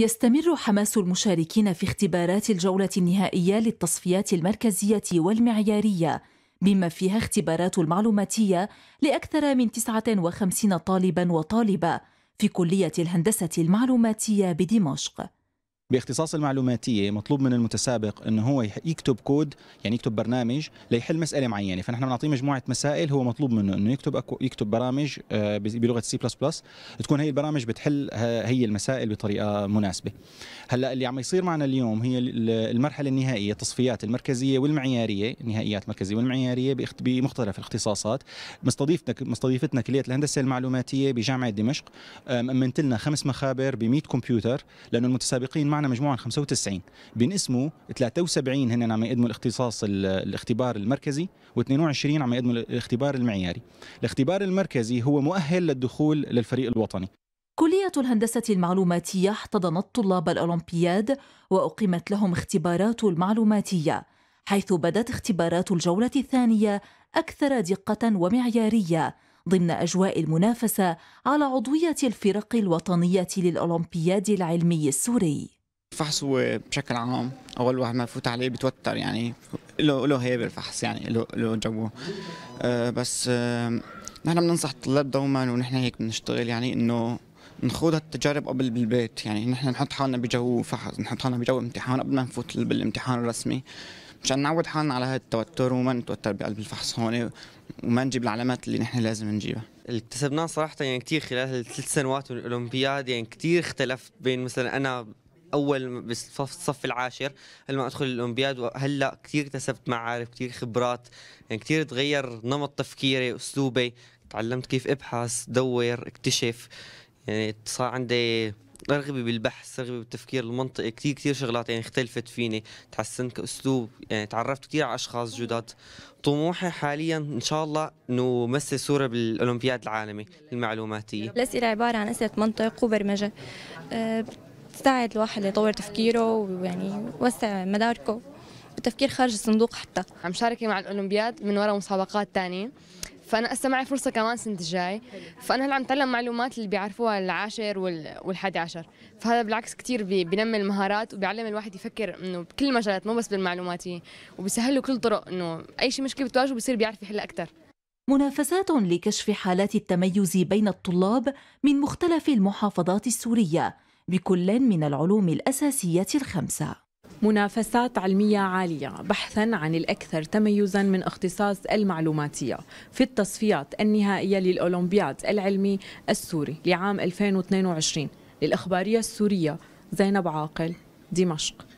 يستمر حماس المشاركين في اختبارات الجولة النهائية للتصفيات المركزية والمعيارية بما فيها اختبارات المعلوماتية لأكثر من 59 طالبا وطالبة في كلية الهندسة المعلوماتية بدمشق. باختصاص المعلوماتية مطلوب من المتسابق انه هو يكتب كود يعني يكتب برنامج ليحل مسألة معينة. فنحن بنعطيه مجموعة مسائل هو مطلوب منه إنه يكتب يكتب برامج آه، بلغة C plus plus تكون هي البرامج بتحل هي المسائل بطريقة مناسبة. هلأ اللي عم يصير معنا اليوم هي المرحلة النهائية التصفيات المركزية والمعيارية النهائيات المركزية والمعيارية بمختلف الاختصاصات. مستضيفتنا مستضيفتنا كلية الهندسة المعلوماتية بجامعة دمشق. امنت لنا خمس مخابر ب 100 كمبيوتر لأنه المتسابقين معنا مجموعه 95 بينقسموا 73 هن عم يقدموا الاختصاص الاختبار المركزي و22 عم يقدموا الاختبار المعياري. الاختبار المركزي هو مؤهل للدخول للفريق الوطني. كلية الهندسة المعلوماتية احتضنت طلاب الأولمبياد وأقيمت لهم اختبارات المعلوماتية حيث بدت اختبارات الجولة الثانية أكثر دقة ومعيارية ضمن أجواء المنافسة على عضوية الفرق الوطنية للأولمبياد العلمي السوري. الفحص هو بشكل عام أول واحد ما يفوت عليه بتوتر يعني له له هيبة الفحص يعني له له جوه أه بس أه نحن بننصح الطلاب دوما ونحن هيك بنشتغل يعني إنه نخوض التجارب قبل بالبيت يعني. نحن نحط حالنا بجو فحص نحط حالنا بجو امتحان قبل ما نفوت بالامتحان الرسمي مشان نعود حالنا على هذا التوتر وما نتوتر بقلب الفحص هون وما نجيب العلامات اللي نحن لازم نجيبها. اللي اكتسبناه صراحة يعني كثير خلال الثلاث سنوات من الأولمبياد يعني كثير اختلفت بين مثلا أنا أول بالصف العاشر لما أدخل الأولمبياد؟ وهلا كثير اكتسبت معارف كثير خبرات يعني كثير تغير نمط تفكيري أسلوبي. تعلمت كيف أبحث دور أكتشف. يعني صار عندي رغبة بالبحث رغبة بالتفكير المنطقي. كثير كثير شغلات يعني اختلفت فيني. تحسنت كأسلوب. يعني تعرفت كثير على أشخاص جدد طموحي حاليا إن شاء الله إنه مثل صورة بالأولمبياد العالمي المعلوماتية. الأسئلة عبارة عن أسئلة منطق وبرمجة. أه تساعد الواحد يطور تفكيره ويعني يوسع مداركه والتفكير خارج الصندوق حتى. عم شاركي مع الأولمبياد من وراء مسابقات تانية. فأنا هسه معي فرصة كمان السنة الجاي. فأنا هلأ عم أتعلم معلومات اللي بيعرفوها العاشر والحادي عشر. فهذا بالعكس كثير بينمي المهارات وبيعلم الواحد يفكر إنه بكل المجالات مو بس بالمعلوماتيه وبيسهل له كل طرق إنه أي شيء مشكلة بتواجهه بصير بيعرف يحلها أكثر منافسات لكشف حالات التميز بين الطلاب من مختلف المحافظات السورية. بكل من العلوم الأساسية الخمسة. منافسات علمية عالية بحثا عن الأكثر تميزا من اختصاص المعلوماتية. في التصفيات النهائية للأولمبياد العلمي السوري لعام 2022 للإخبارية السورية زينب عاقل دمشق.